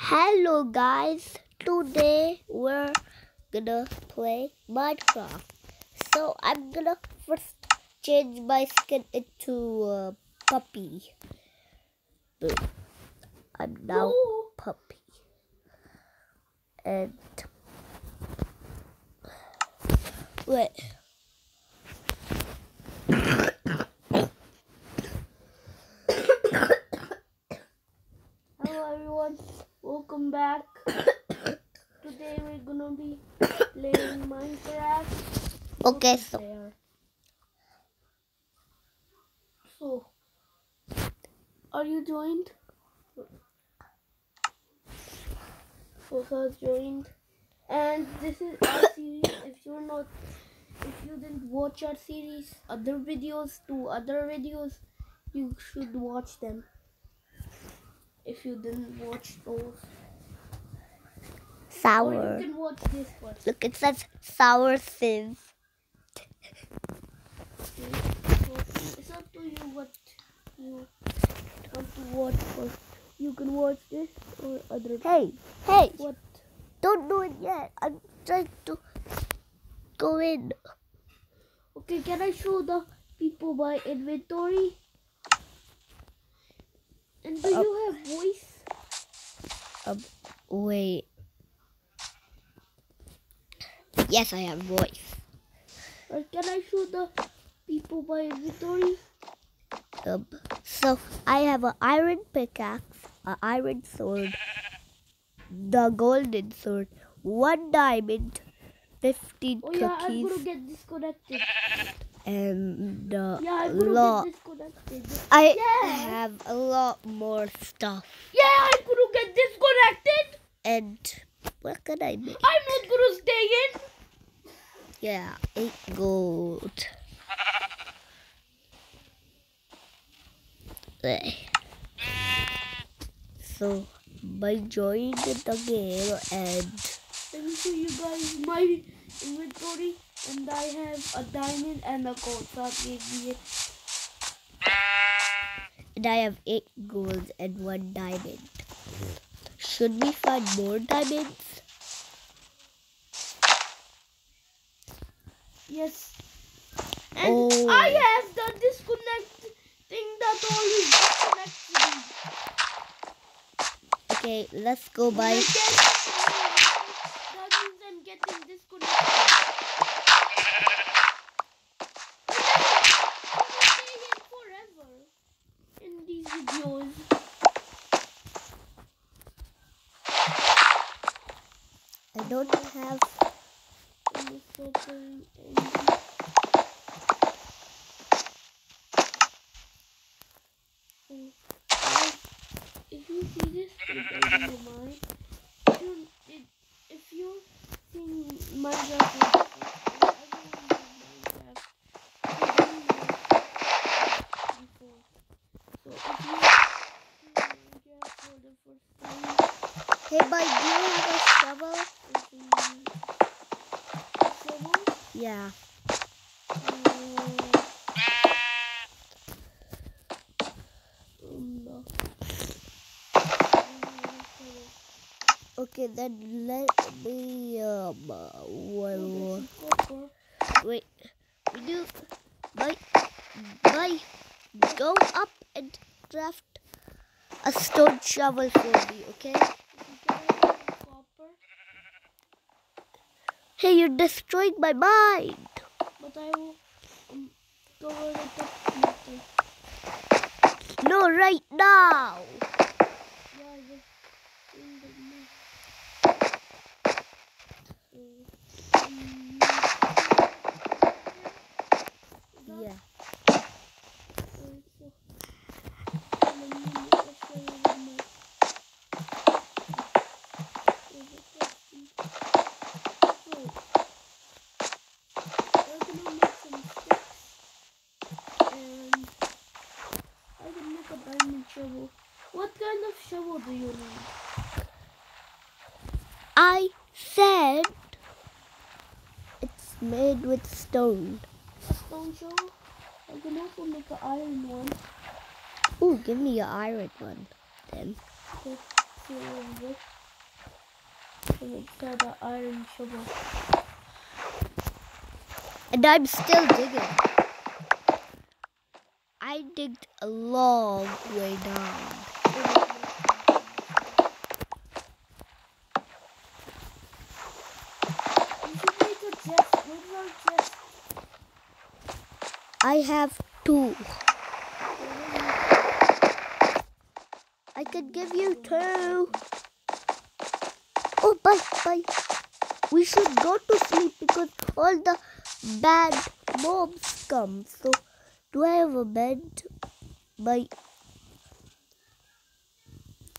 Hello guys, today we're gonna play Minecraft. So I'm gonna first change my skin into a puppy. I'm now Ooh. puppy. And wait. Hello everyone, welcome back. Today we're gonna be playing Minecraft. Okay, so There. So, are you joined? Sosa joined, and this is our series. If you're not, if you didn't watch our series, other videos, two other videos, you should watch them. If you didn't watch those. Sour. you can watch this one. Look, it says sour sieve. It's up to you what you want to watch first. You can watch this or other. Hey, hey, What? don't do it yet. I'm trying to go in. Okay, can I show the people my inventory? And do Uh, you have voice? Um, wait. Yes, I have voice. Or can I show the people my inventory? Um, so I have an iron pickaxe, an iron sword, the golden sword, one diamond, fifteen Oh yeah, I'm cookies, gonna get disconnected. and a Yeah, I'm gonna lot. get disconnected. I Yeah. have a lot more stuff. Yeah, I'm gonna get disconnected. And what can I make? I'm not gonna stay in. Yeah, eight gold. There. So, by joining the game and Let me show you guys my inventory. And I have a diamond and a gold. So I gave me it. and I have eight gold and one diamond. Mm-hmm. Should we find more diamonds? Yes. And Oh. I have the disconnect thing that always disconnects me. Okay, let's go by. I get that means I'm getting disconnected. I'm gonna stay here forever in these videos. I don't have. In the circle and So, guys, if you see this video of mine, if you if, if you seen Minecraft or everyone knows Minecraft, you didn't know before. So if you see Minecraft for the first time, Hey, boy, do you have a shovel? if you shovel, Yeah. um, no. Okay, then let me um. Uh, well, Copper. wait. we do bye, bye, go up and craft a stone shovel for me, okay? Hey, you're destroying my mind. But I will um, cover it up later. No, right now. Yeah, I just in the mist. So, um, Yeah. so it's a- let me make a show you the map. There's a question. So, we're gonna make some sticks and I can make a diamond shovel. What kind of shovel do you need? I said made with stone. A stone shovel? I can also make an iron one. Ooh, give me an iron one then. Okay, over there. And inside the iron shovel. And I'm still digging. I digged a long way down. You should make a chest. Where's our chest? I have two. I could give you two. Oh, bye, bye. We should go to sleep because all the bad mobs come. So, do I have a bed? Bye.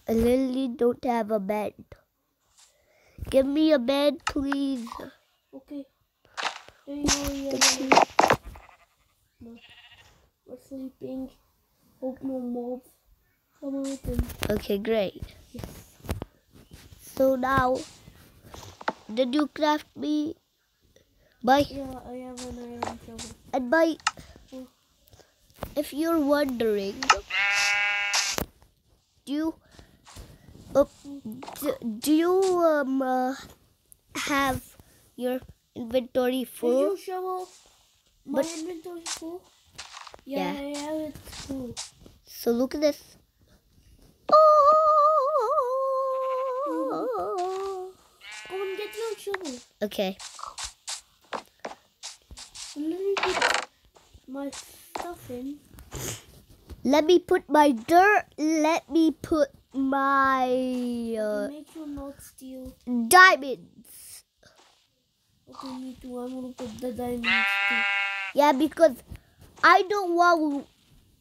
I literally don't have a bed. Give me a bed, please. Okay. There you go. Yeah, Thank yeah, you. yeah. No. We're sleeping. Hope no mobs come out Okay, great. yes. So now, did you craft me? Bye. Yeah, I have an iron shovel. And by, Oh. if you're wondering, do you, uh, do, do you um uh, have your inventory full? Did you shovel my But- inventory full? Yeah, Yeah. I have it. So look at this. Go and get your shovel. Okay. Let me put my stuff in. Let me put my dirt. Let me put my uh, Make sure not steal. diamonds. Okay, me too. I'm gonna put the diamonds too. Yeah, because I don't want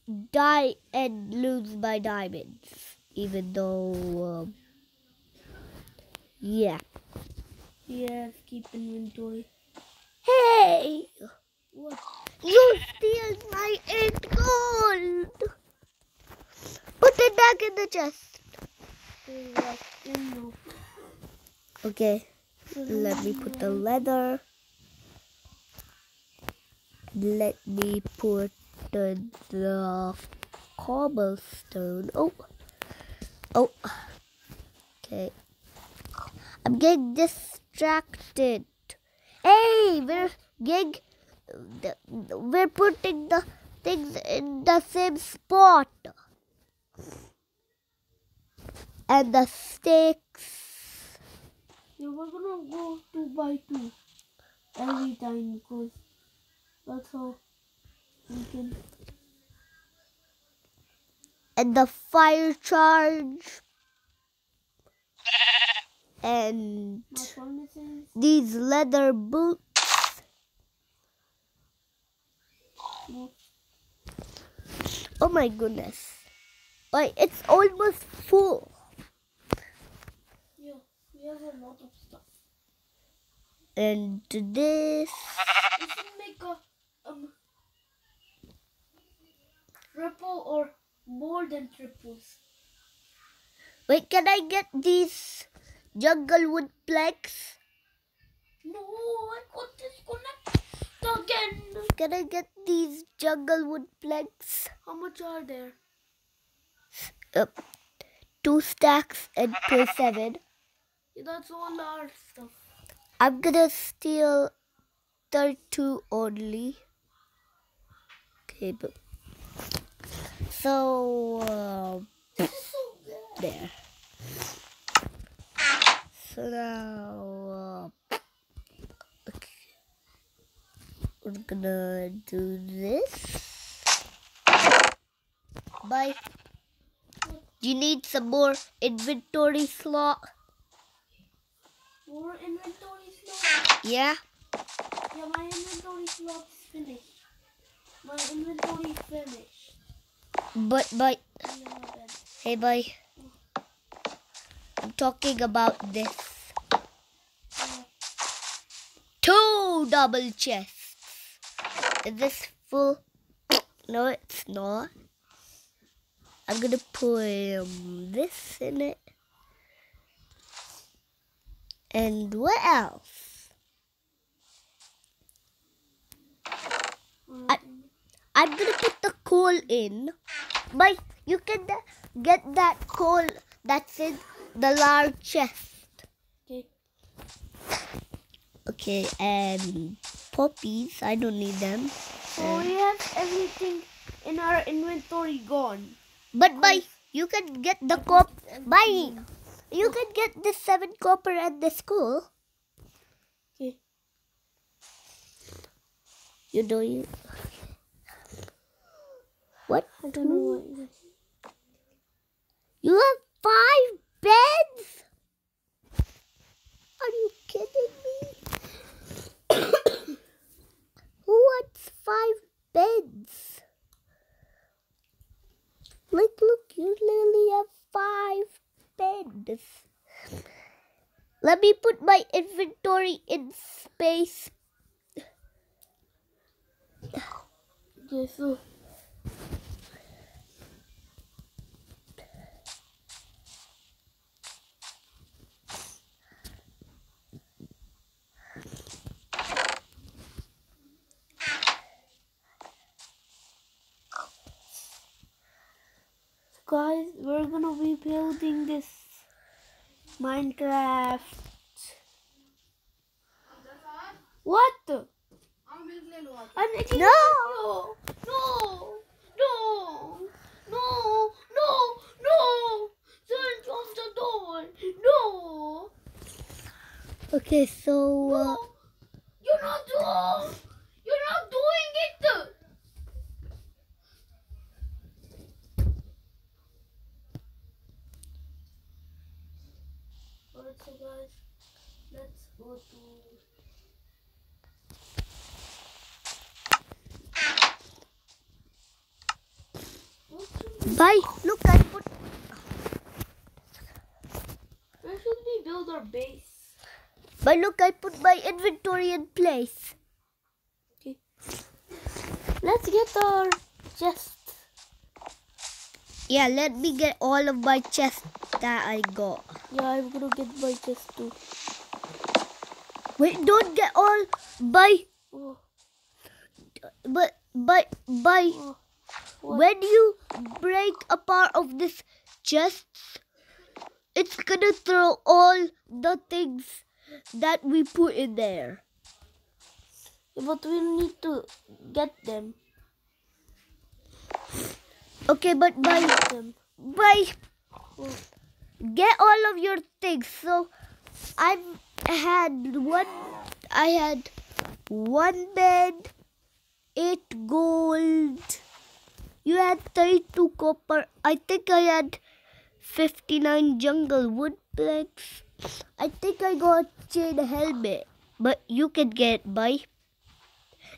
to die and lose my diamonds. Even though, um, yeah. Yes, keep inventory. Hey, What? you steal my eight gold. Put it back in the chest. Okay, what? In now. Okay, let me put the leather. Let me put the, the cobblestone. Oh, oh. Okay. I'm getting distracted. Hey, we're getting. We're putting the things in the same spot. And the sticks. Yeah, we're gonna go two by two every time because that's how and the fire charge. And these leather boots. Oh my goodness. Like it's almost full. Yeah, we have a lot of stuff. and this We should make a um triple or more than triples. wait can i get these jungle wood planks No, I got disconnected again. can i get these jungle wood planks How much are there? uh, two stacks and per seven Yeah, that's all our stuff. i'm gonna steal 32 only okay but so um, This is so good. there. So now, uh, okay. we're gonna do this. Bye. Do you need some more inventory slot? More inventory slot. Yeah. Yeah, my inventory slot is finished. My inventory finished. But, but, hey, bye. I'm talking about this. Two double chests. Is this full? No, it's not. I'm gonna put um, this in it. And what else? Alright. I'm gonna put the coal in. But you can get that coal that's in the large chest. Okay. Okay, and poppies. I don't need them. So we have everything in our inventory gone. But by you can get the cop. By you can get the seven copper at the school. Okay. You know you. What? I don't know what. You have five beds? Are you kidding me? Who wants five beds? Like, look, you literally have five beds. Let me put my inventory in space. Okay, guys, we're gonna be building this Minecraft. What? the- I'm making No. no, no, no, no, no, no. Don't close the door. No, Okay, so. Uh, no. You're not doing. You're not doing it. Alright, so guys, let's go to. What should bye. Look, I put. Where should we build our base? But look, I put my inventory in place. Okay. Let's get our chest. Yeah, let me get all of my chests that I got. Yeah, I'm gonna get my chest too. Wait, don't get all by Oh, but by by oh. When you break a part of this chest, it's gonna throw all the things that we put in there. But we need to get them. Okay, but by them. by Oh, get all of your things. So I've had one I had one bed, eight gold. You had thirty-two copper. I think I had fifty-nine jungle wood planks. I think I got chain helmet, but you can get by.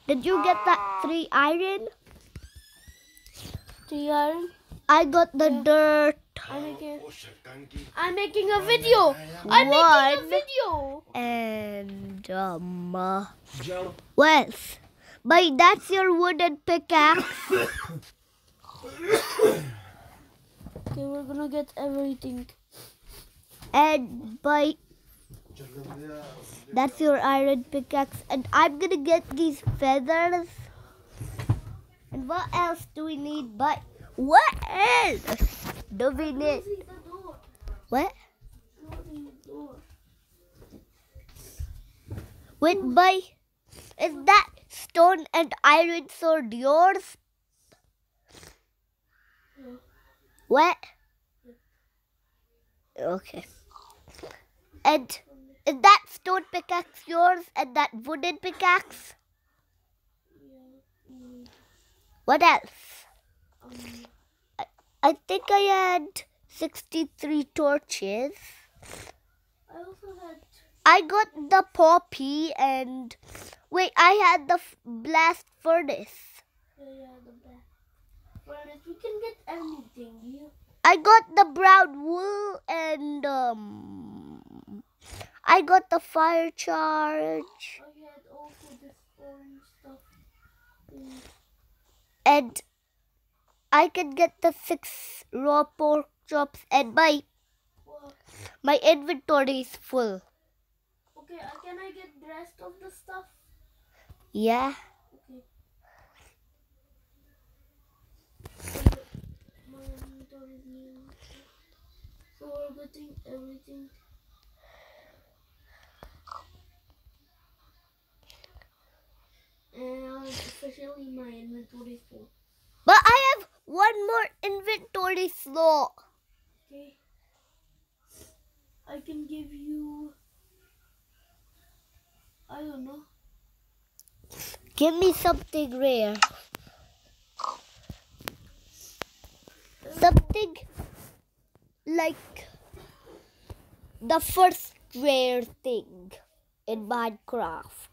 Did you get that three iron? three iron. I got the dirt I'm making. I'm making a video. I'm making a video. and um uh, well by that's your wooden pickaxe Okay, we're gonna get everything. and by that's your iron pickaxe and i'm gonna get these feathers and what else do we need but what else do we need the door. what wait by is that stone and iron sword yours What? Okay. And is that stone pickaxe yours and that wooden pickaxe? What else? I think I had 63 torches. I also had. I got the poppy and wait, I had the f- blast furnace. Yeah, yeah, the back. Furnace. We can get anything. You. I got the brown wool and um I got the fire charge I had also this orange stuff. And I can get the six raw pork chops and my my inventory is full. okay, uh, can I get the rest of the stuff? Yeah. Okay. My inventory is new. So we're getting everything. And especially my inventory is full. But I have one more inventory slot. Okay. I can give you. I don't know. Give me something rare. Something like the first rare thing in Minecraft.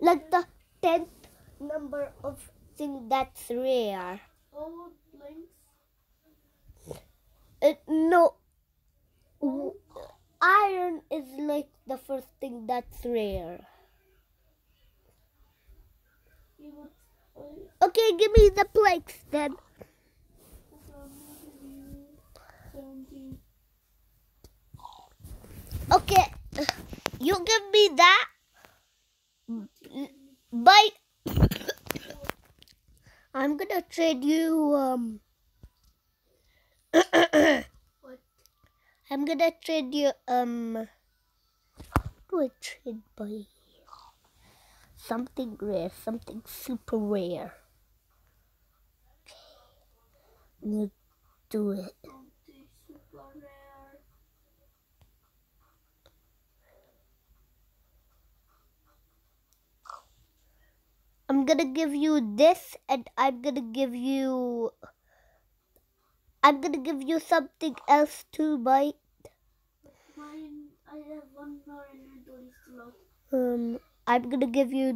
Like the tenth number of thing that's rare. Oh, links. Uh, no. Iron is like the first thing that's rare. Yeah, but I, Okay, give me the planks then. okay, I'm gonna give you 17. Okay, you give me that. Bye. I'm gonna trade you. Um, What? I'm gonna trade you. Um, do I trade by? Something rare, something super rare. Okay, I'm gonna do it. Something super rare. I'm gonna give you this, and I'm gonna give you. I'm gonna give you something else too, bye. Mine, I have one more inventory slot. Um, I'm gonna give you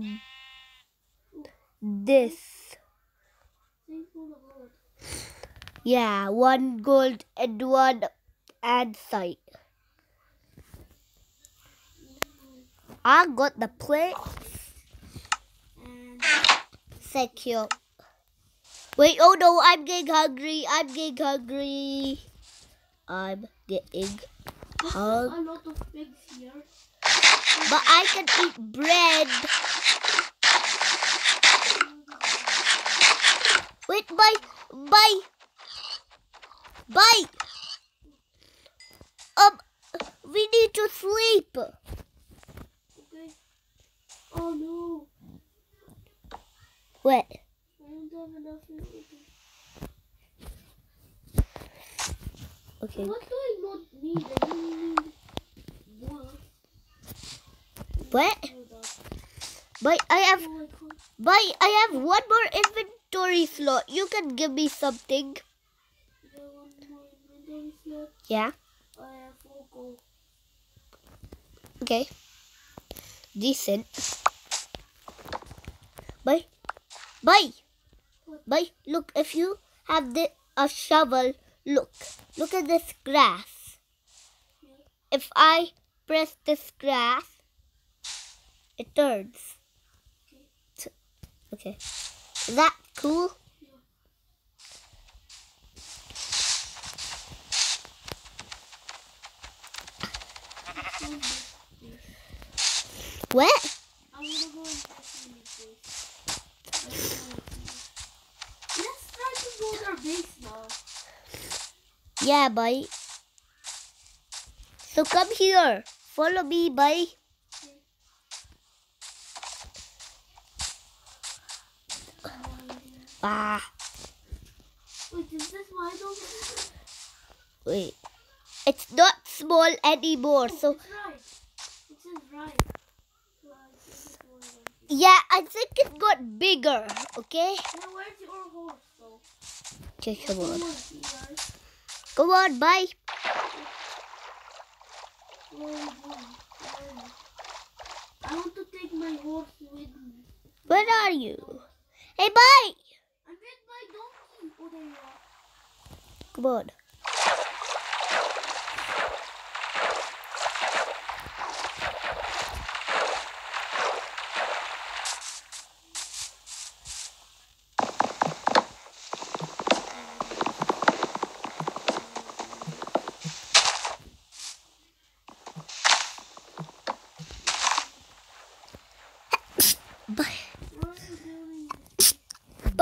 this. Think full of gold. Yeah, one gold and one andesite. I got the plate. And you. Wait, oh no, I'm getting hungry. I'm getting hungry. I'm getting hungry. a lot of pigs here. But I can eat bread. Wait, bye, bye, bye. Um, we need to sleep. Okay. Oh no. What? I don't have enough inventory. Okay. What do I not need? I need wool. What? Hold up. Bye. I have. Oh, I can't. Bye. I have one more inventory slot. You can give me something. There one more inventory slot. Yeah. I have four gold. Okay. Decent. Bye. Bye. Bye. Look, if you have the a shovel, look. Look at this grass. If I press this grass, it turns. Okay. Is that cool? What? I'm gonna go and test my base. I don't know what to do. Let's try to build our base now. Yeah, bye. So come here. Follow me, bye. Ah, Wait, is this wait. It's not small anymore. So it's right. It says right. So I think it's one of them. Yeah, I think it got bigger. Okay. Now where's your horse though? Okay, come on. Come on, bye. Where are you going? Where are you? I want to take my horse with me. Where are you? Hey, bye. I'm with my donkey. Oh, there you are. Come on.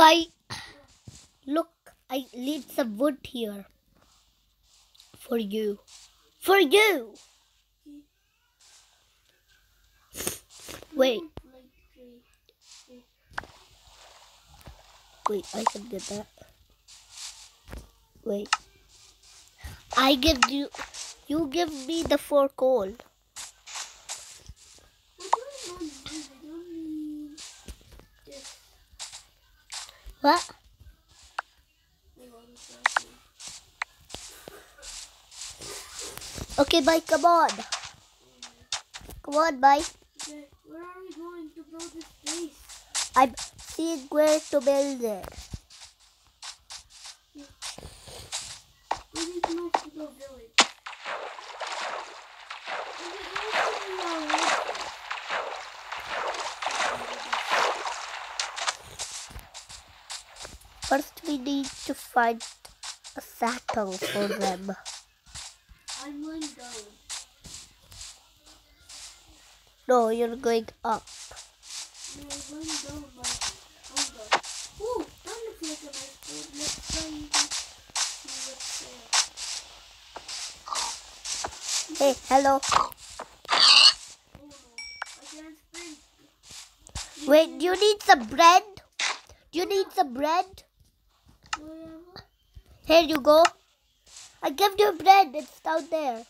Bye. Look, I I need some wood here. For you. For you! Wait, wait, I can get that. Wait. I give you, you give me the four coal. What do I don't need? I don't need this. What? Hang on, exactly. Okay, bye, come on. Come on, bye. Where are we going to build this place? I'm seeing where to build it. We need to move to the village. Okay, where's the, uh, wood? First, we need to find a saddle for them. I'm going down. No, you're going up. No, I'm going down by hunger. Oh, that looks like a nice boat. Let's try and see what's there. Hey, hello. Oh no, I can't sprint. Wait, do you need some bread? Do you need some bread? Here you go. I give you bread. It's down there.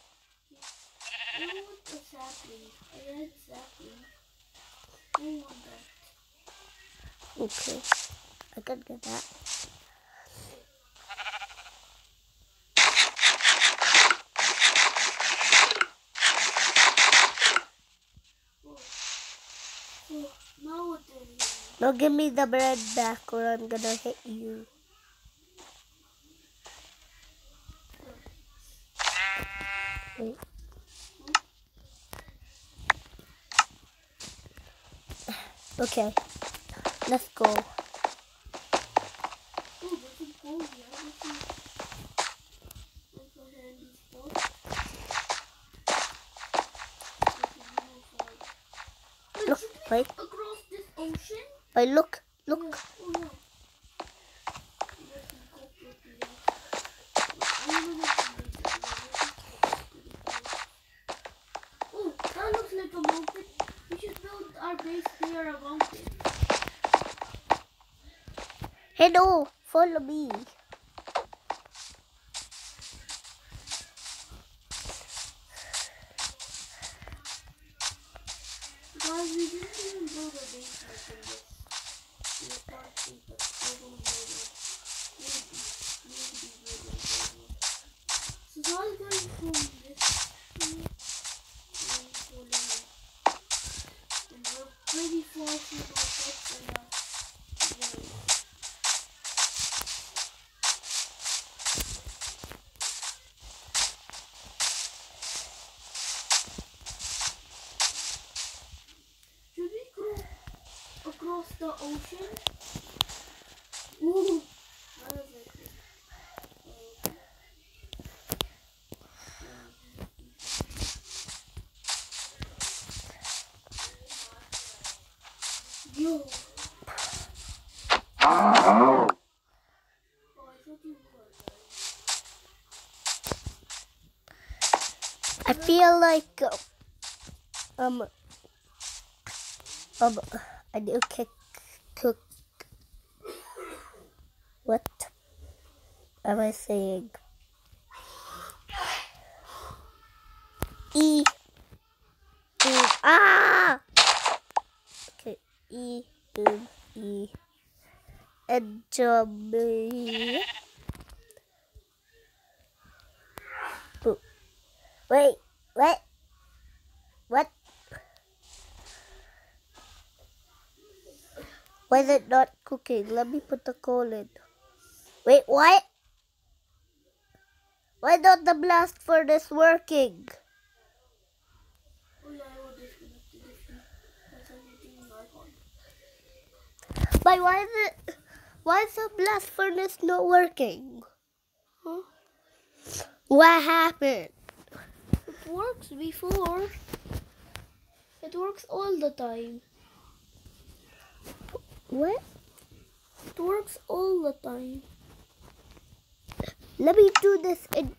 Okay. I can get that. Now give me the bread back or I'm gonna hit you. Wait. Okay. Let's go. Oh, there's a bowl here. Let's see. Let's go ahead and use bowl. Wait, Look, wait. across this ocean? Wait, look. Look. Oh, no. Let's go quickly. I'm gonna have to make it. Oh, that looks like a mountain. We should build our base near a mountain. Hey, no. Follow me. Guys, we didn't even build a base like in this. We thought we could build a little. Maybe. Maybe build a little. So guys, going from this way, going to lemon. And we're pretty far from our first and our village. Should we go across the ocean? Ooh. Where is it? Yo. Oh, I thought you were. I feel like um um I do kick cook. What am I saying? E E ah! Okay E um, E. And zombie. Wait, what? What? Why is it not cooking? Let me put the coal in. Wait, what? Why not the blast furnace working? But why is it? Why is the blast furnace not working? Huh? What happened? It works before. It works all the time. What? It works all the time. Let me do this in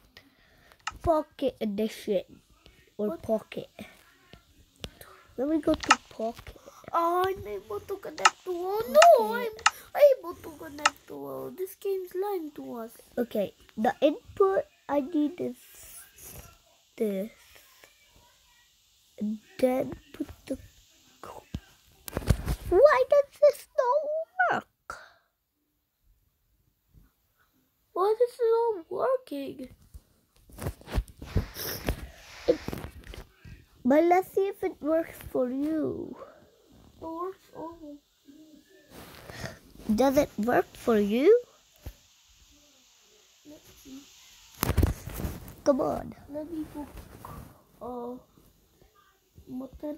pocket edition or What? pocket. Let me go to pocket. Oh, I'm able to connect to all. No. I'm able to connect to all. This game's lying to us. Okay, the input I need is this. And then put the. Why does this not work? Why this is all working? But let's see if it works for you. It works. Does it work for you? Come on. Let me book uh mutton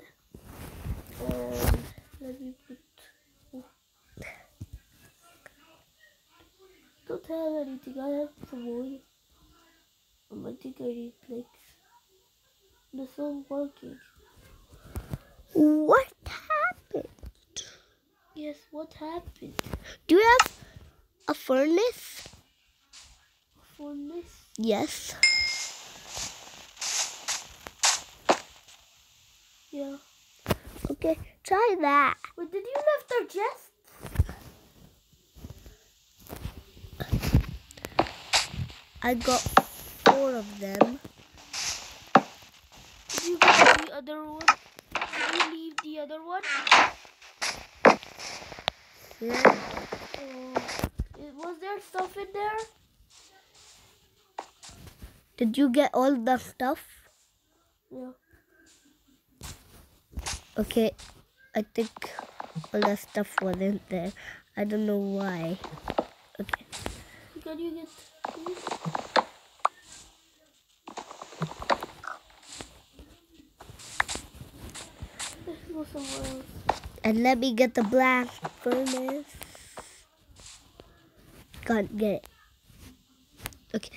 and let me put. Don't have anything. I have some oil. Um, I think I need flakes. This not working. What happened? Yes, what happened Do you have a furnace? for this? Yes. Yeah. Okay, try that. Wait, did you lift our chest? I got four of them. Did you get the other one? Did you leave the other one? Yeah. Oh, was there stuff in there? Did you get all the stuff? Yeah. Okay, I think all that stuff wasn't there. I don't know why. Okay. Can you get these? Let's go somewhere else. And let me get the blast furnace. Can't get it. Okay.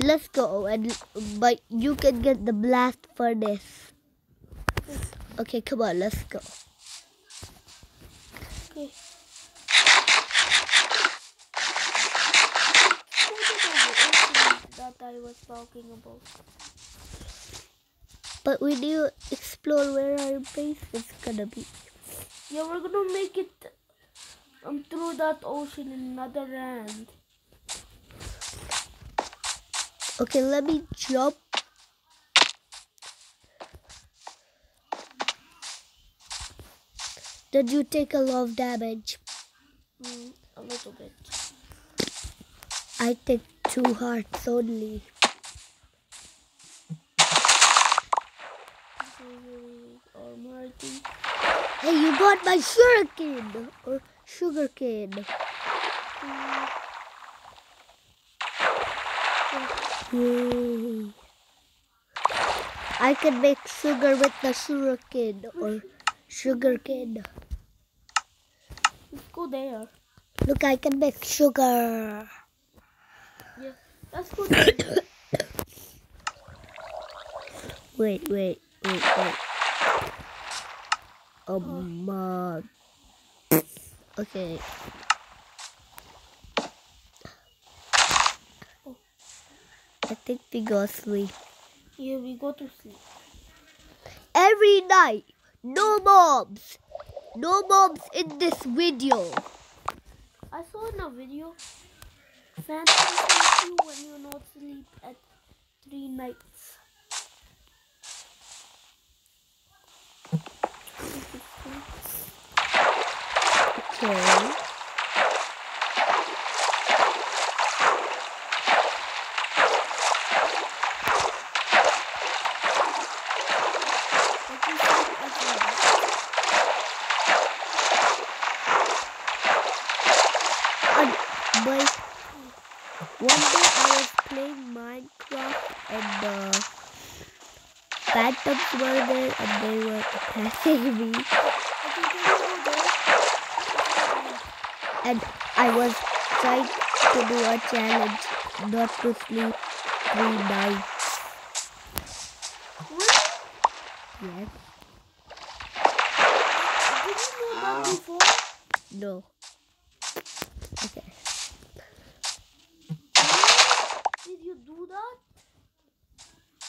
Let's go and but you can get the blast furnace. Okay, come on, let's go. Okay. What is the opening that I was talking about? But we need to explore where our base is gonna be. Yeah, we're gonna make it um through that ocean in another end. Okay, let me jump. Did you take a lot of damage? Mm, a little bit. I take two hearts only. Armor, I think. Hey, you got my sugar shuriken or sugar cane. Yay. I can make sugar with the shuriken or sugar cane. Let's go there. Look, I can make sugar. Yeah, let's go there. Wait, wait, wait, wait. Oh my. Okay. I think we go sleep. yeah, we go to sleep. Every night. No mobs. No mobs in this video. I saw in a video. Santa tells you when you not sleep at three nights. Okay. But you sleep every night. And my one day I was playing Minecraft and the phantoms were there and they were attacking me Okay, can you go there? and I was trying to do a challenge not to sleep three nights. Really? Yes. Did you know that before? No. Okay. Did you do that?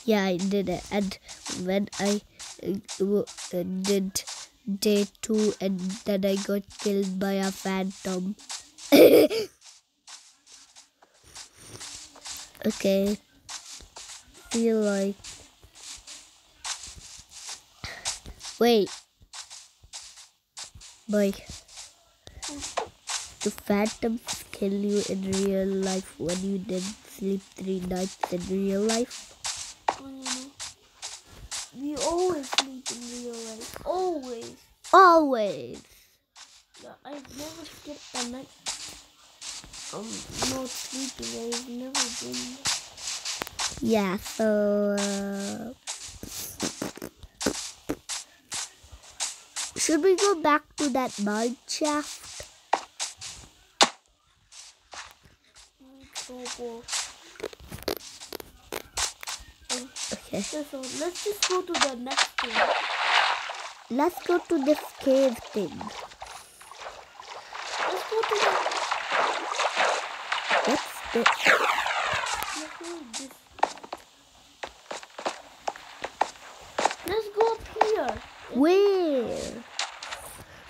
Yeah, I did it. And when I uh, uh, did day two, and then I got killed by a phantom. okay. Feel like. Wait. Boy. Do phantoms kill you in real life when you didn't sleep three nights in real life? We always sleep in real life. Always. Always. Yeah, I've never skipped a night. Um, not sleeping. I've never been. Yeah, so uh, should we go back to that mine shaft? Okay, So, so let's just go to the next thing. let's go to this cave thing. Let's go to the. This? Let's go to this. Let's go up here. Where?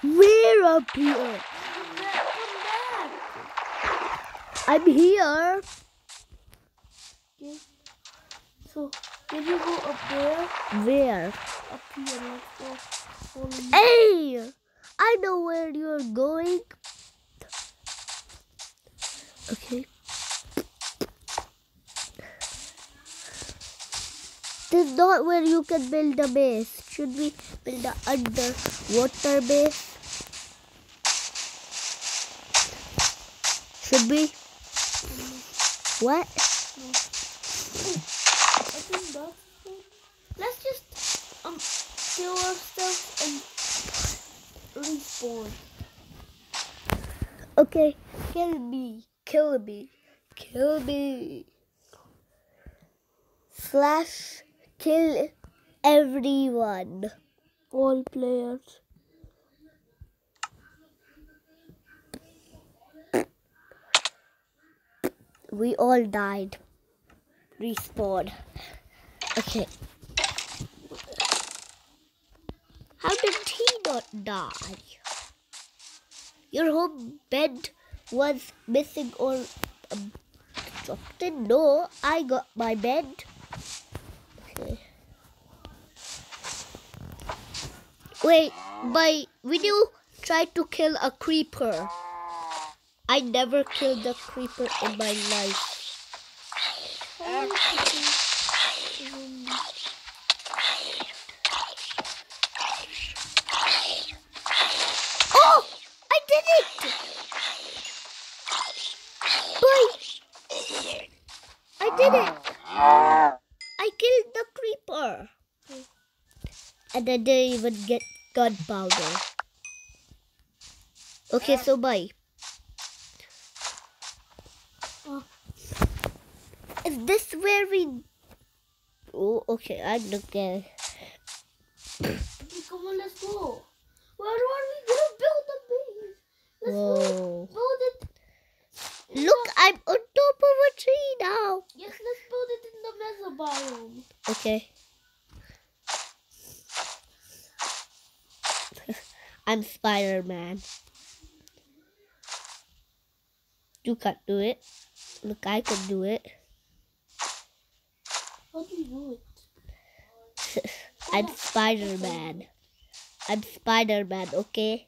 Where up here? Come back. Come back. I'm here. Okay. So, did you go up there? Where? Up here. Let's go. Hey! I know where you're going. Okay. This is not where you can build a base. Should we build a underwater base? Should we? What? Let's just um kill ourselves and respawn. Okay, kill me, kill me, kill me. Slash kill everyone. All players. We all died. Respawn. Okay. How did he not die? Your whole bed was missing or um, dropped in? No, I got my bed. Wait, but when you try to kill a creeper, I never killed a creeper in my life. Oh! I did it! Boy! I did it! I killed the creeper! And I didn't even get gunpowder. Okay, so bye. Oh. Is this where we... Oh, okay, I'm looking. Okay, come on, let's go. Where are we gonna build the base? Let's Whoa. build, it. Look, I'm on top of a tree now. Yes, let's build it in the mesa biome. Okay. I'm Spider-Man. You can't do it. Look, I can do it. How do you do it? I'm Spider-Man. I'm Spider-Man, okay?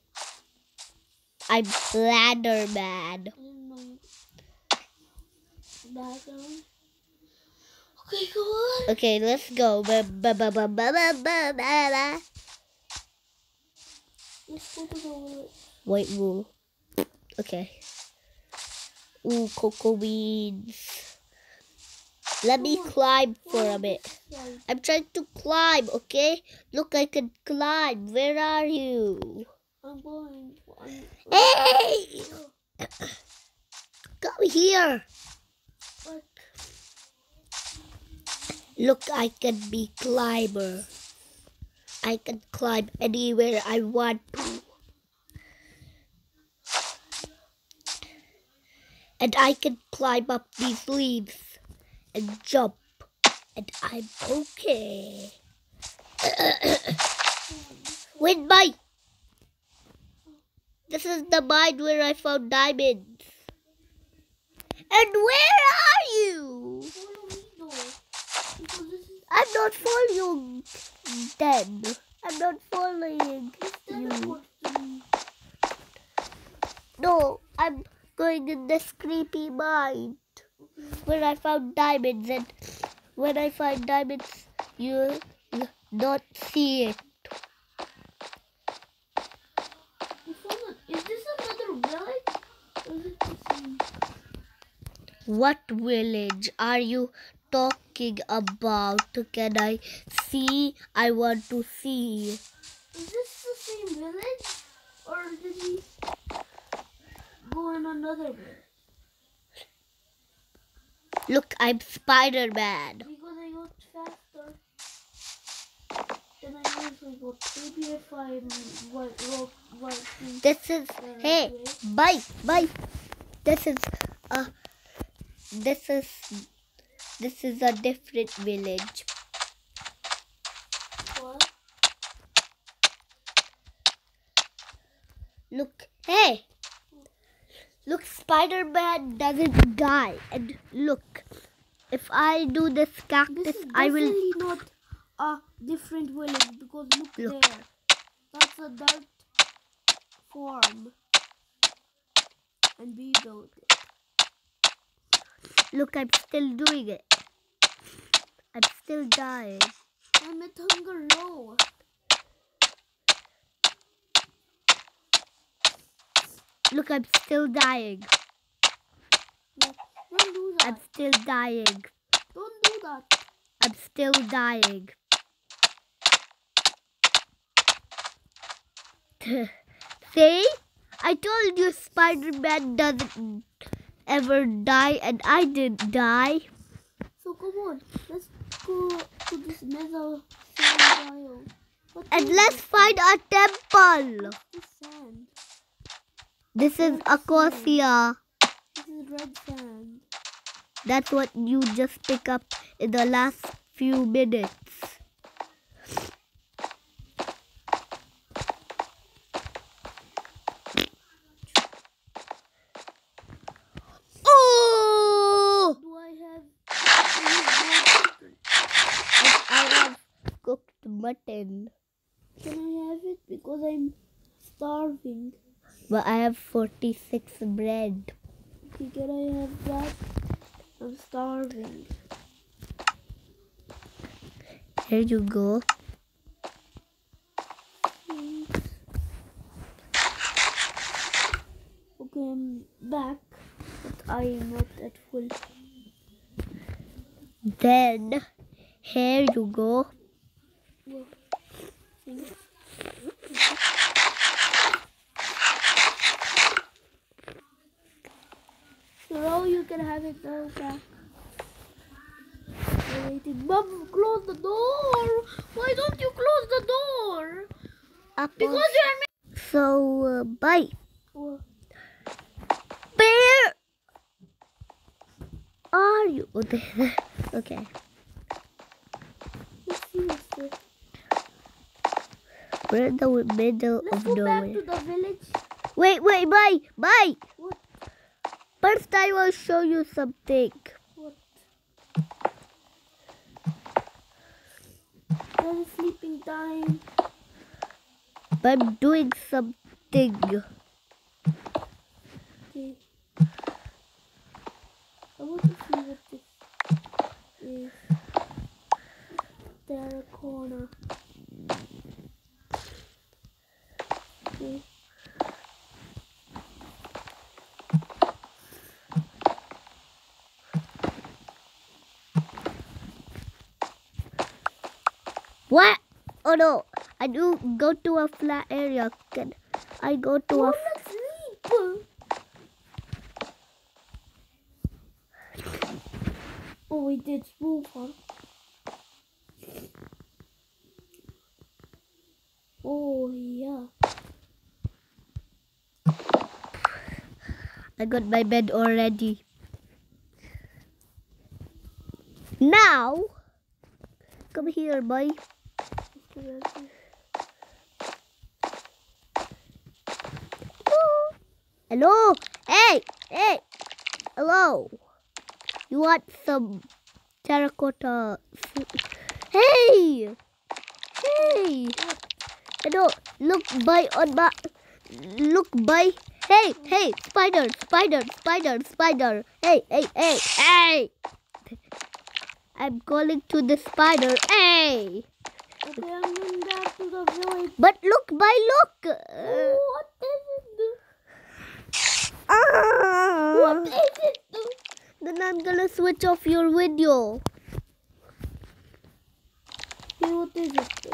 I'm Slenderman. I didn't know you. Back down. Okay, go on. Okay, let's go. White wool. Okay. Ooh, cocoa beans. Let me climb for a bit. I'm trying to climb, okay? Look, I can climb. Where are you? I'm going. Hey! Come here. Look, I can be climber. I can climb anywhere I want to. And I can climb up these leaves. and jump. And I'm okay. Wait, my... This is the mine where I found diamonds. And where are you? Follow me though. Because this is I'm not following them. I'm not following you. teleports to me. No, I'm going in this creepy mine where I found diamonds and when I find diamonds you, you not see it. Is this another village? Or is it the same? What village are you talking about? Can I see? I want to see. Is this the same village? Or did he go in another village? Look, I'm Spider Man. Because I got faster. Then I usually got maybe if I'm white rock white. This is hey, bye, bye. This is uh this is this is a different village. What? Look, hey, look, Spider Man doesn't die. And look, if I do this This cactus, is I will. definitely not a different village because look, Look. there. That's a dirt farm. And we built it. Look, I'm still doing it. I'm still dying. I'm at hunger low. Look, I'm still dying. No, don't do that. I'm still dying. Don't do that. I'm still dying. See? I told you Spider Man doesn't ever die, and I didn't die. So come on, let's go to this nether sand. And let's find a temple. This sand? This is Acacia. This is red sand. That's what you just pick up in the last few minutes. Oh! Do I have? I have cooked mutton, Can I have it because I'm starving? but I have 46 bread. Okay, can I have that? I'm starving. Here you go. Thanks. Okay, I'm back, but I am not at full. Then, here you go. So now you can have it now back. Mom, close the door. Why don't you close the door? Apples. Because you are. So, uh, bye. Where are you? Okay. let's see what's there. We're in the middle Let's of go back nowhere. to the village. Wait, wait, bye, bye. What? First, I will show you something. What? Then sleeping time. I'm doing something. Okay. I want to see what this is. There What? Oh no, I do go to a flat area. Can I go to Oh, a? sleep. Oh, we did move on. Oh yeah. I got my bed already. Now, come here, boy. Hello? Hey, hey. Hello. You want some terracotta? Hey, hey. Hello. Look, boy, on my. Look, boy. Hey, hey, spider, spider, spider, spider. Hey, hey, hey, hey. I'm calling to the spider. Hey. But look, by look. Uh, what is it? ah. What is it? Then I'm gonna switch off your video. Hey, what is it?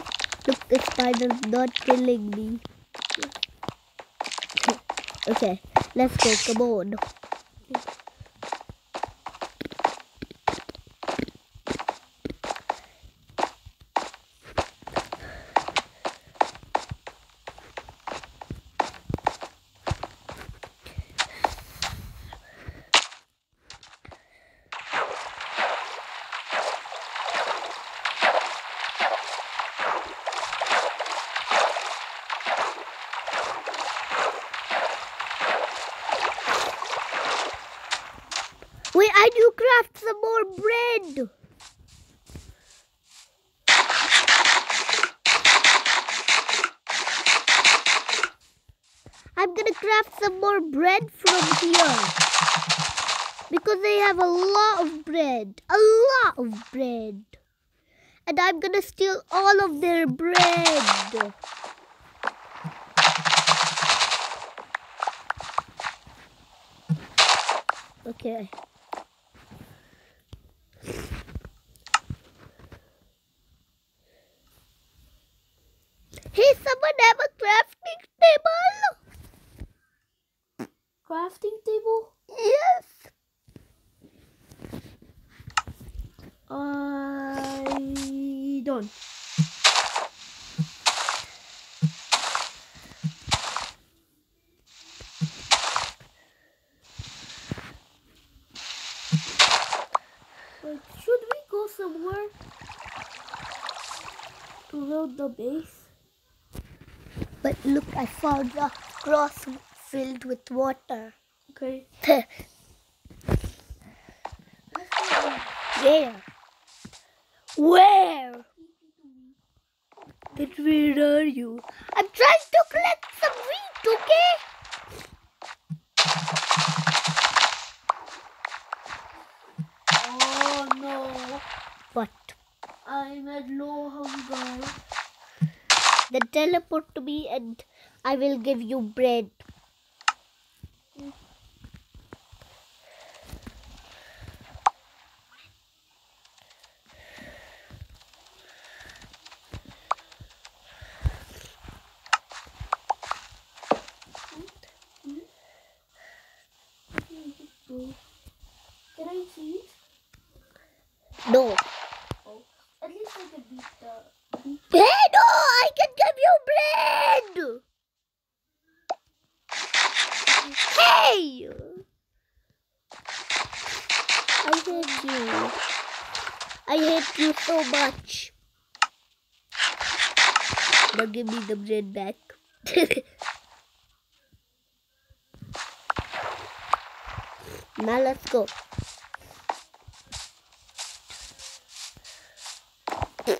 Look, the spider's not killing me. Okay, let's go. Come on. Wait, I do craft some more bread. I'm gonna craft some more bread from here. Because they have a lot of bread. A lot of bread. And I'm gonna steal all of their bread. Okay. Hey, someone have a crafting table? Crafting table? Yes. I don't. Wait, should we go somewhere to build the base? But look, I found a cross filled with water. Okay. Where? Where? Then where are you? I'm trying to collect some wheat, okay? Oh no, What? I'm at low hunger. Then teleport to me and I will give you bread. Can I see it? No. Oh, at least I can beat the beat. Hey, no! I can give you bread! Hey! I hate you. I hate you so much. Now give me the bread back. now let's go.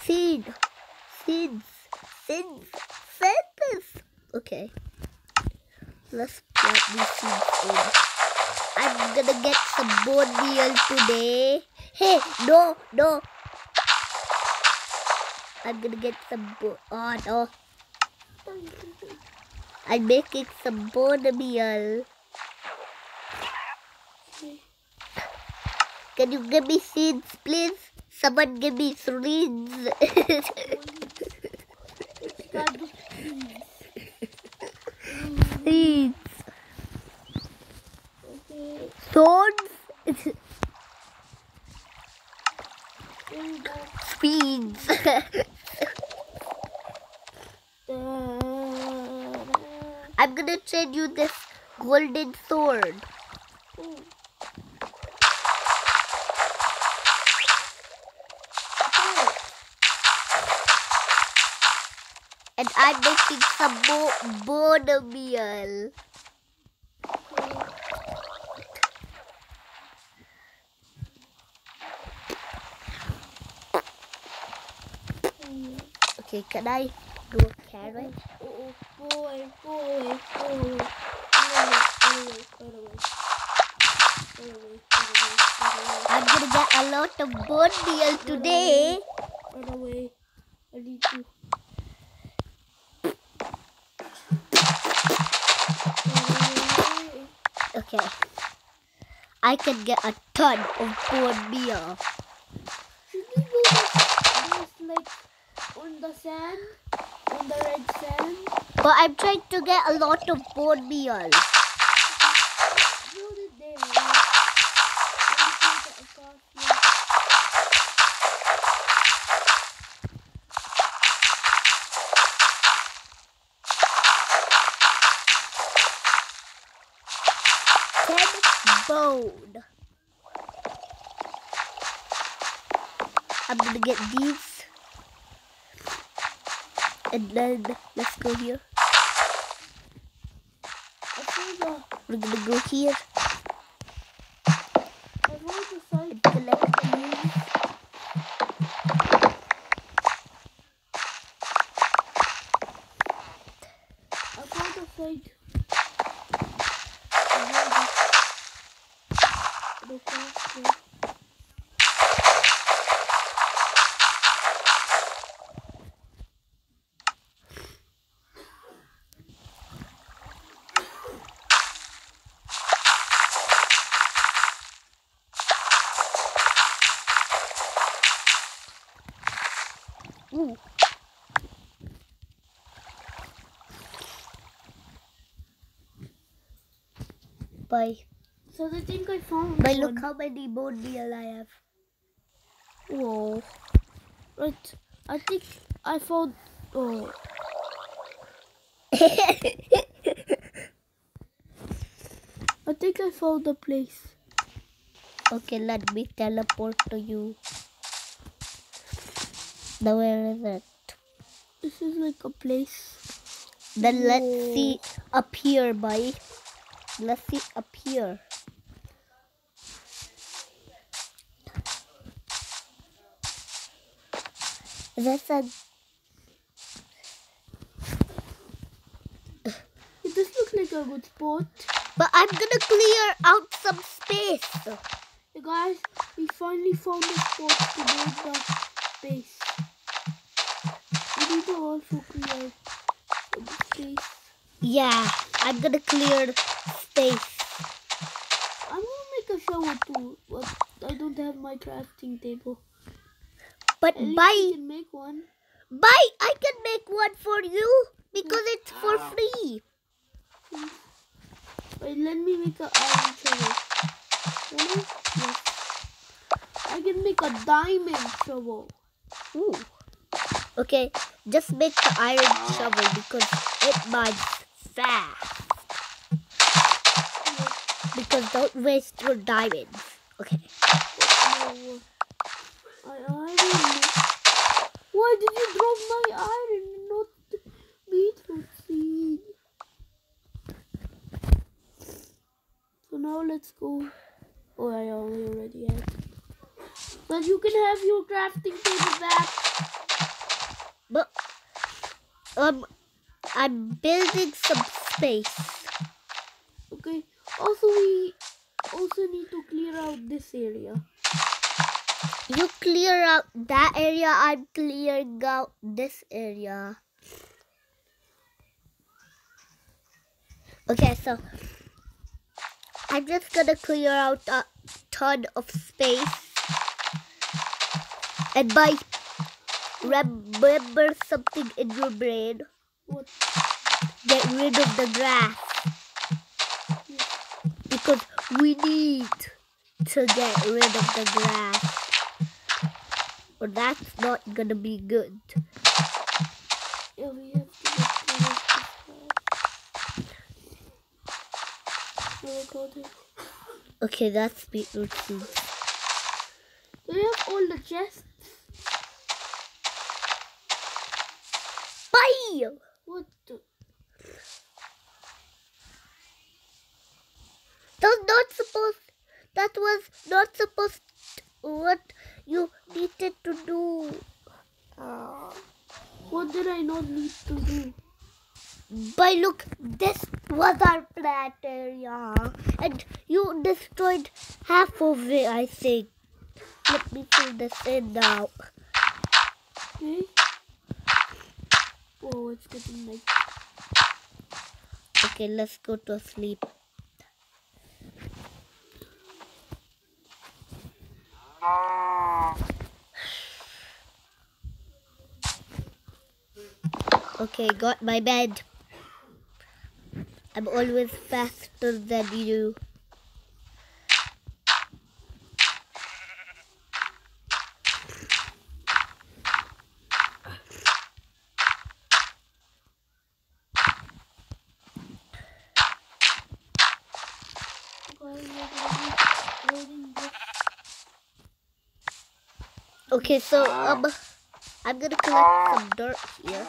Seed. Seeds. Seeds. Seeds. Okay. Let's plant these seeds in. I'm gonna get some bone meal today. Hey, no, no. I'm gonna get some bone. Oh, no. I'm making some bone meal. Can you give me seeds, please? Someone give me seeds. Seeds. Seeds. Da-da-da. I'm gonna trade you this golden sword. And I'm making some more bone meal. Okay, can I do a carrot? Oh, oh, boy, boy, boy. Away. I'm gonna get a lot of bone meal today. Run away. I need to. Okay. I can get a ton of bone meal. Sand? On the red sand? But I'm trying to get a lot of bone meal. Build it there. Like, let me put it across here. Ten bone. I'm gonna get these. And then let's go here. We're gonna go here I found the side. and collect these. I found the side. The first one. Ooh. Bye. So I think I found But one. Look how many bone meal I have. Whoa. Right. I think I found. Oh. I think I found the place. okay, let me teleport to you. Now where is it? This is like a place. Then let's see up here, bye. Let's see up here. That's a It does look like a good spot. but I'm gonna clear out some space. Hey guys, we finally found a spot to build the base. We need to also clear space. Yeah, I'm gonna clear space. I'm gonna make a shower too, but I don't have my crafting table. But At least buy can make one. buy I can make one for you because it's for ah. free. Wait, let me make a iron shovel. Ready? Yes. I can make a diamond shovel. Ooh. Okay, just make the iron shovel because it mines fast. Because don't waste your diamonds. Okay. No. I. Why did you drop my iron and not the beetroot seed? So now let's go. Oh, I already have. But you can have your crafting table back. But um I'm building some space. Okay. Also, we also need to clear out this area. You clear out that area, I'm clearing out this area. Okay, so I'm just gonna clear out a ton of space. And by remember something in your brain, get rid of the grass. Because we need to get rid of the grass. Or that's not gonna be good. Yeah, we have to get rid of this guy. No, got it. Okay, that's beetroot seeds. Do you have all the chests? Bye! What the? That was not supposed. That was not supposed. To, What you needed to do. Uh, What did I not need to do? but look, this was our platter, yeah, and you destroyed half of it. I think. Let me fill this in now. Okay. Oh, it's getting like. Okay, let's go to sleep. Okay, got my bed. I'm always faster than you. Why am I loading this? Okay, so um, I'm gonna collect some dirt here.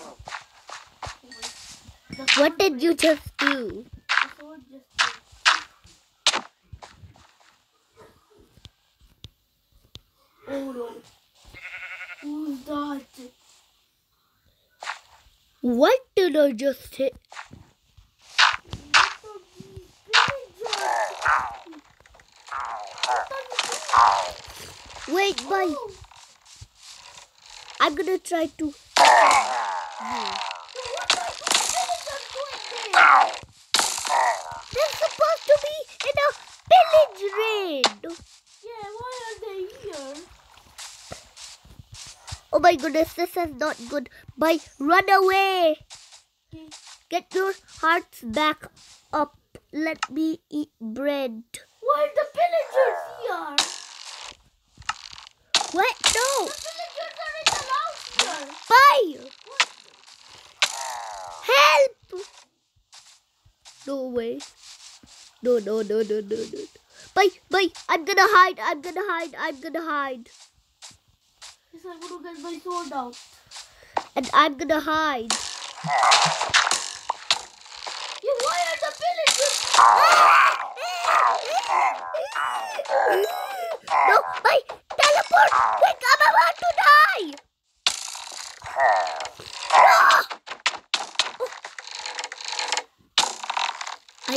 What did you just do? What did I just hit? Wait, bye. I'm gonna try to. They're supposed to be in a village raid. Yeah, why are they here? Oh my goodness, this is not good. Bye, run away. Okay. Get your hearts back up. Let me eat bread. Why are the villagers here? What? No. The villagers aren't allowed here. Bye. What? Help! No way. No, no, no, no, no, no. Bye, bye. I'm gonna hide. I'm gonna hide. I'm gonna hide. Yes, I'm gonna get my sword out. And I'm gonna hide. Why are the villagers? no, bye. Teleport. Quick, I'm about to die. I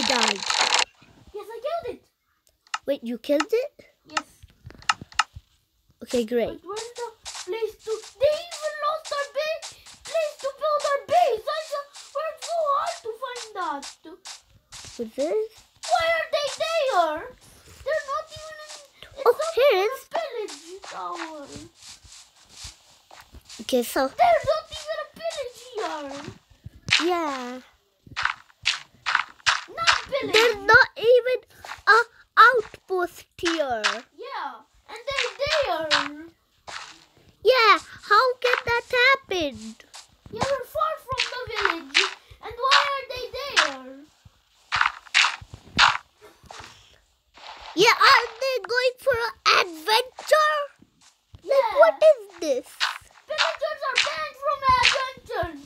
died. Yes, I killed it. Wait, you killed it? Yes. Okay, great. But where's the place to? They even lost our base. Place to build our base. I worked so hard to find that. With this? Why are they there? They're not even in. It's Oh, here it is. A village tower. Okay, so There's not even a village here. yeah. Not village. There's not even a outpost here. Yeah, and they're there. Yeah, how can that happen? Yeah, we're far from the village. And why are they there? Yeah, are they going for an adventure? Yeah. Like, what is this? Villagers are banned from adventures.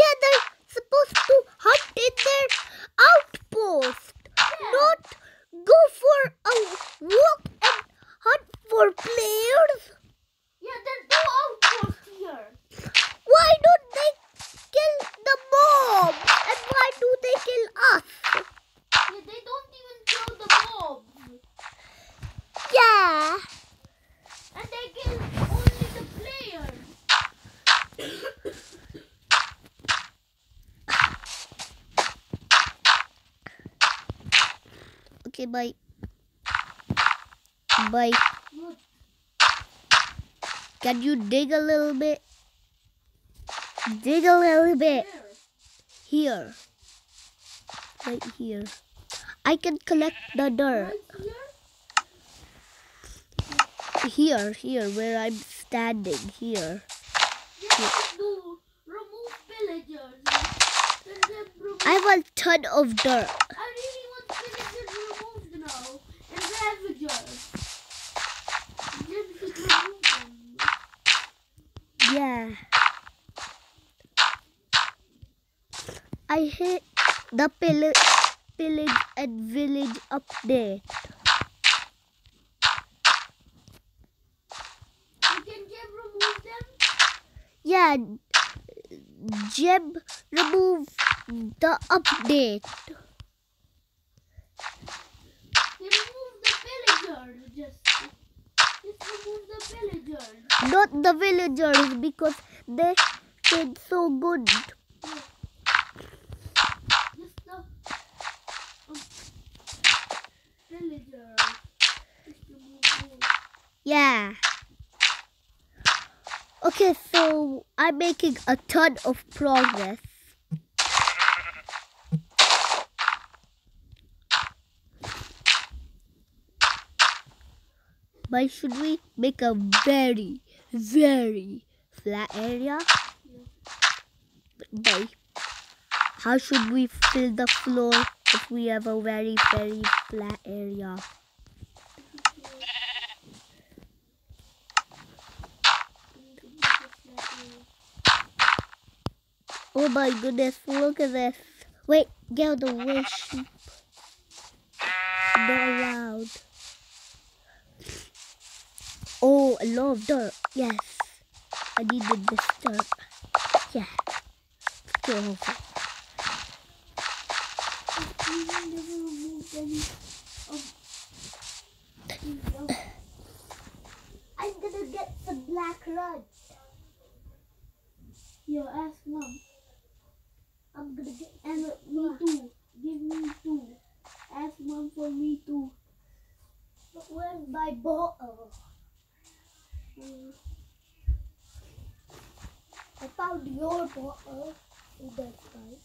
Yeah, they're supposed to hunt in their outpost, Yeah. not go for a walk and hunt for players. Yeah, there's no outpost here. Why don't they kill the mob? And why do they kill us? Yeah, they don't even kill the mobs. Yeah. And they kill only the players. Okay, bye. Bye. Can you dig a little bit? Dig a little bit. Here. Right here. I can collect the dirt. Here? Here, here, where I'm standing. Here. Remove I have a ton of dirt. I Yeah. I hit the pillage, pillage and village update. You can just remove them. Yeah, Jeb remove the update. Remove the villager. Just, just remove the villager. Not the villagers because they did so good. Just the um, villager. Just remove those. Yeah. Okay, so I'm making a ton of progress. But should we make a very, very flat area? But how should we fill the floor if we have a very, very flat area? Oh my goodness, look at this. Wait, get the way, sheep. Not allowed. Oh, a lot of dirt. Yes. I needed this dirt. Yeah. Let's go over. I'm gonna get the black rod. Yo, ask mom. I'm gonna get And me too. Give me two. Ask mom for me too. But where's my bottle? Uh, I found your bottle. Oh, that's right.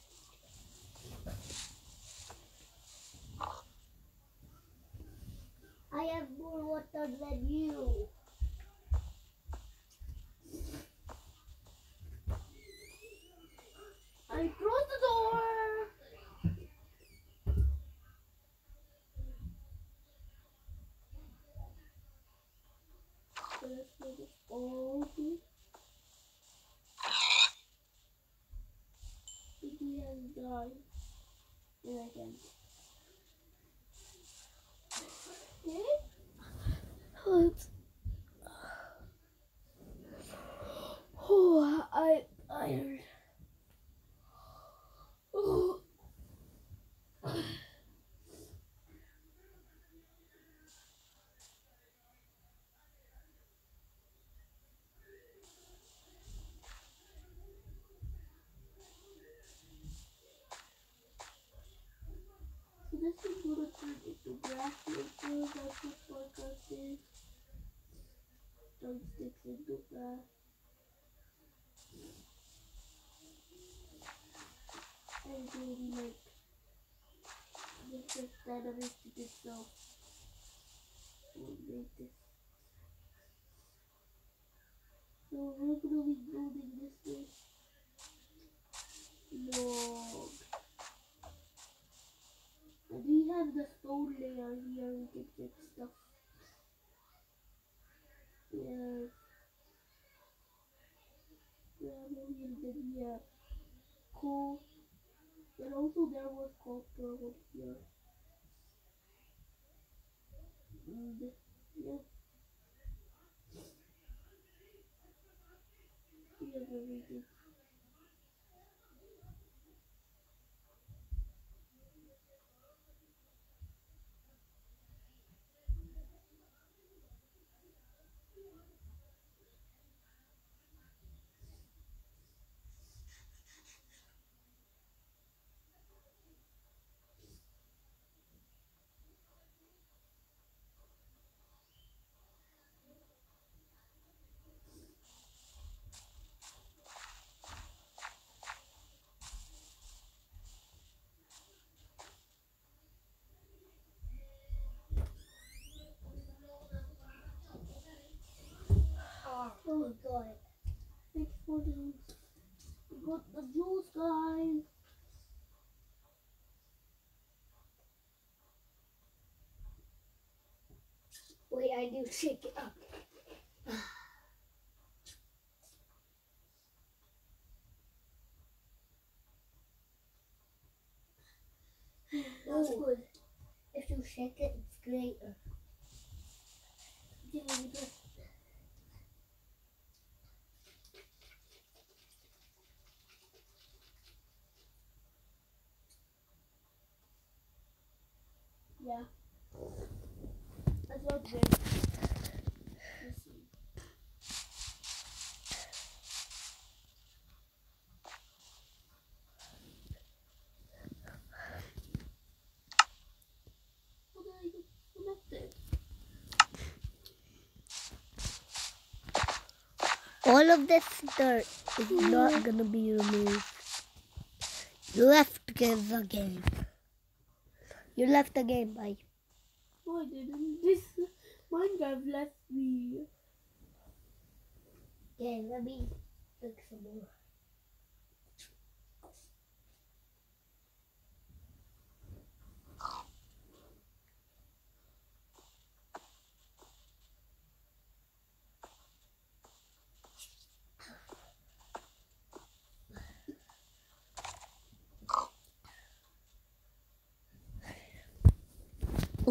I have more water than you. I close I. Oh, I. So this is gonna turn into grass later, that's what podcast is. Turn sticks into grass. Then like this is dynamic to itself. We'll make this. So we're gonna be building this way. Log. And we have the stone layer here, we can get stuff. Yes. Gravel and then yeah. Coal. And also there was culture over here. And yeah. We have everything. Wait, I do shake it up. That's good. If you shake it, it's greater. This dirt is not gonna be removed. You left the game. You left the game, bye. No, I didn't. This Minecraft left me. Okay, let me look some more.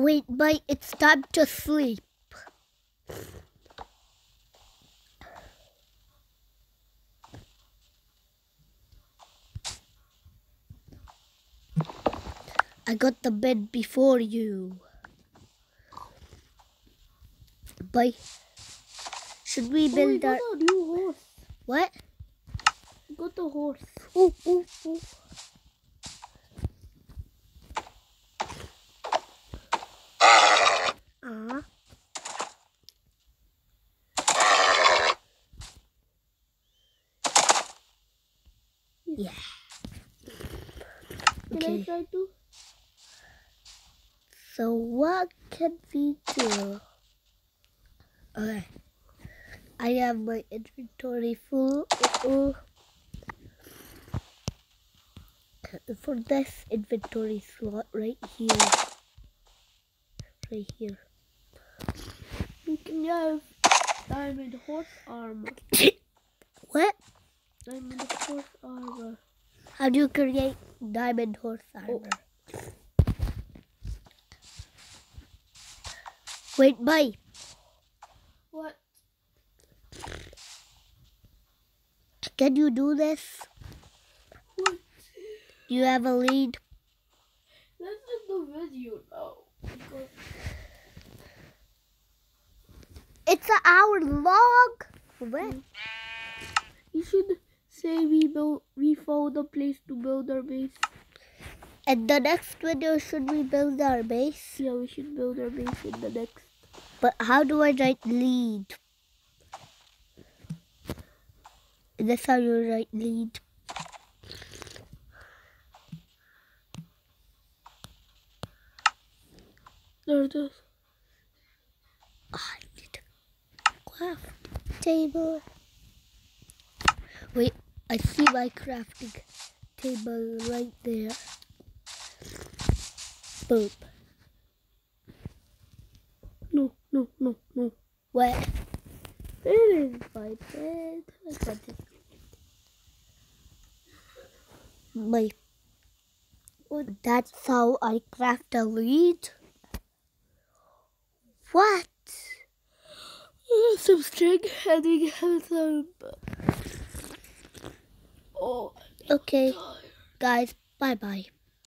Wait, but it's time to sleep. I got the bed before you. Bye. Should we Oh, we build got our a new horse. what? We got the horse. Ooh, ooh, ooh. Ah. Yeah. Can Okay. I try to? So what can we do? Okay. I have my inventory full. Uh-oh. For this inventory slot right here. Right here. You can have diamond horse armor. What? Diamond horse armor. How do you create diamond horse armor? Oh. Wait, bye. What? Can you do this? What? Do you have a lead? Let's end the video now. It's an hour long. What? you should say we build, we found a place to build our base. And the next video, should we build our base? Yeah, we should build our base in the next. But how do I write lead? Is this how you write lead? There it is. I need a craft table. Wait, I see my crafting table right there. Boom. No, no, no, no. What? It is my bed. I got it. My. Oh, that's how I craft a lead? What? Some string and we have some. Oh, Okay, guys, bye bye.